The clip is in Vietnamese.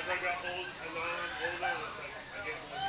as I got old, I learned, I'm older, it's like I get more